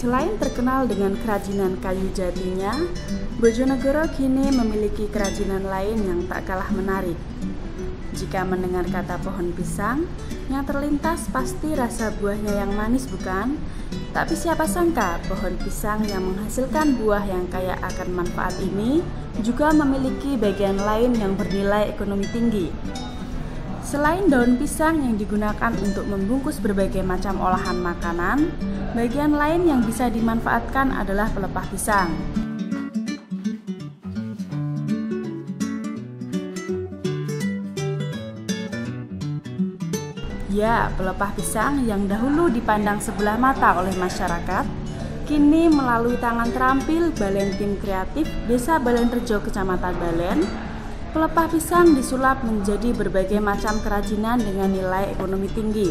Selain terkenal dengan kerajinan kayu jatinya, Bojonegoro kini memiliki kerajinan lain yang tak kalah menarik. Jika mendengar kata pohon pisang, yang terlintas pasti rasa buahnya yang manis bukan? Tapi siapa sangka pohon pisang yang menghasilkan buah yang kaya akan manfaat ini juga memiliki bagian lain yang bernilai ekonomi tinggi. Selain daun pisang yang digunakan untuk membungkus berbagai macam olahan makanan, bagian lain yang bisa dimanfaatkan adalah pelepah pisang. Ya, pelepah pisang yang dahulu dipandang sebelah mata oleh masyarakat, kini melalui tangan terampil Balen Tim Kreatif Desa Balen Rejo Kecamatan Balen Pelepah pisang disulap menjadi berbagai macam kerajinan dengan nilai ekonomi tinggi.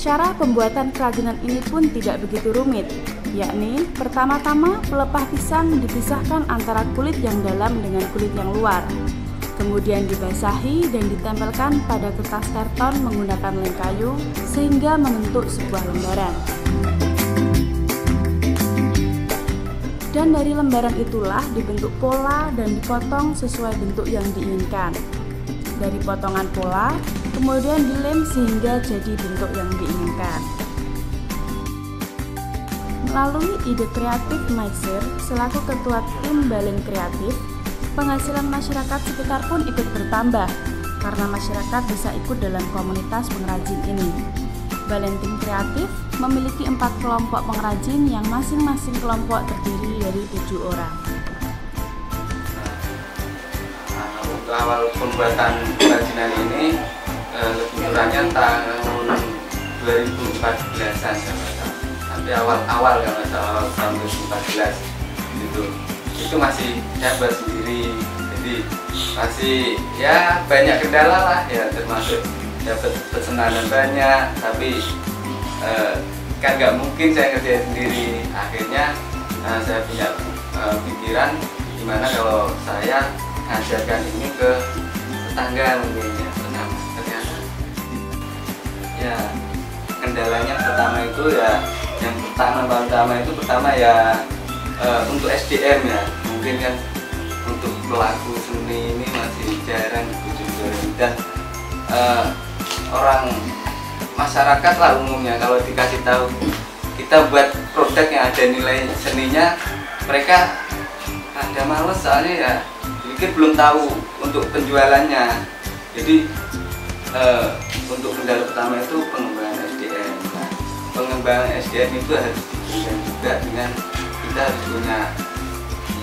Cara pembuatan kerajinan ini pun tidak begitu rumit, yakni pertama-tama pelepah pisang dipisahkan antara kulit yang dalam dengan kulit yang luar kemudian dibasahi dan ditempelkan pada kertas karton menggunakan lem kayu sehingga membentuk sebuah lembaran. Dan dari lembaran itulah dibentuk pola dan dipotong sesuai bentuk yang diinginkan. Dari potongan pola, kemudian dilem sehingga jadi bentuk yang diinginkan. Melalui ide kreatif Maisir selaku ketua tim Balen Kreatif, penghasilan masyarakat sekitar pun ikut bertambah karena masyarakat bisa ikut dalam komunitas pengrajin ini. Balenting Kreatif memiliki empat kelompok pengrajin yang masing-masing kelompok terdiri dari tujuh orang. Nah, untuk awal pembuatan kerajinan ini eh, lebih kurangnya tahun 2014an tapi awal-awal kalau awal tahun 2014 gitu itu masih saya buat sendiri. Jadi masih ya banyak kendala lah ya termasuk dapat pesanan banyak. Tapi eh, kan nggak mungkin saya kerja sendiri. Akhirnya eh, saya punya eh, pikiran gimana kalau saya ngajarkan ini ke tetangga mungkin ya ternyata. Ya kendalanya pertama itu ya yang pertama pertama itu pertama ya uh, untuk SDM ya mungkin kan untuk pelaku seni ini masih jarang dikunjungi. Dan uh, orang masyarakat lah umumnya kalau dikasih tahu kita buat produk yang ada nilai seninya mereka ada males soalnya ya sedikit belum tahu untuk penjualannya. Jadi uh, untuk kendala pertama itu pengembangan SDM nah, pengembangan SDM itu harus diberikan juga dengan kita harus punya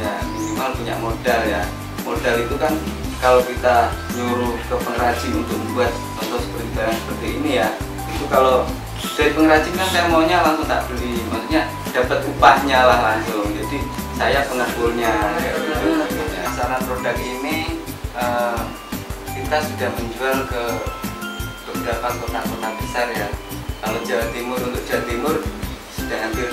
ya minimal punya modal ya. Modal itu kan kalau kita nyuruh ke pengrajin untuk membuat contoh seperti barang seperti ini ya itu kalau dari pengrajin kan saya maunya langsung tak beli. Maksudnya dapat upahnya lah langsung. Jadi saya pengepulnya ya, saran produk ini uh, kita sudah menjual ke beberapa kota-kota besar ya. Kalau Jawa Timur untuk Jawa Timur sudah hampir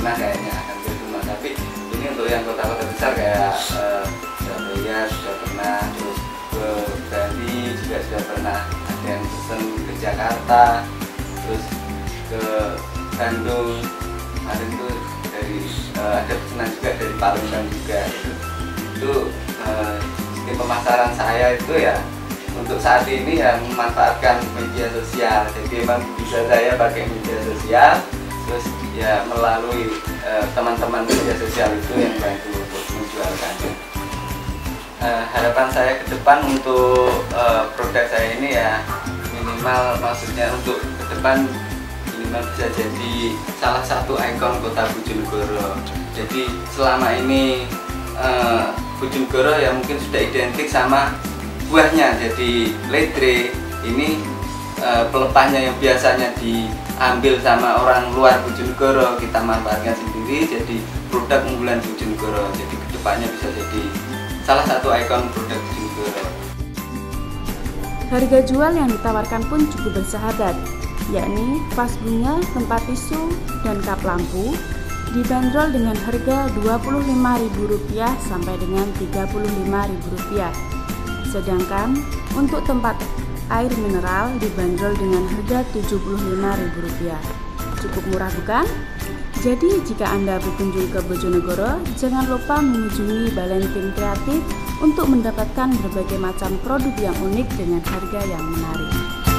pernah kayaknya akan ke rumah tapi ini untuk yang kota-kota besar kayak uh, Surabaya sudah pernah terus ke Bali juga sudah pernah. Ada yang pesen ke Jakarta terus ke Bandung. Ada itu dari uh, ada pesanan juga dari Palembang juga. Itu itu uh, pemasaran saya itu ya untuk saat ini ya memanfaatkan media sosial. Jadi memang bisa saya pakai media sosial terus ya melalui eh, teman-teman uh, media sosial itu yang bantu untuk menjualkan. Uh, harapan saya ke depan untuk uh, produk saya ini ya minimal maksudnya untuk ke depan minimal bisa jadi salah satu ikon kota Bojonegoro. Jadi selama ini Bojonegoro ya mungkin sudah identik sama buahnya jadi ledre ini pelepahnya yang biasanya di ambil sama orang luar Bojonegoro kita manfaatkan sendiri jadi produk unggulan Bojonegoro jadi ke depannya bisa jadi salah satu ikon produk Bojonegoro harga jual yang ditawarkan pun cukup bersahabat yakni vas bunga, tempat tisu, dan kap lampu dibanderol dengan harga Rp25.000 sampai dengan Rp35.000. Sedangkan untuk tempat air mineral dibanderol dengan harga Rp75.000. Cukup murah bukan? Jadi jika Anda berkunjung ke Bojonegoro, jangan lupa mengunjungi Balentin Kreatif untuk mendapatkan berbagai macam produk yang unik dengan harga yang menarik.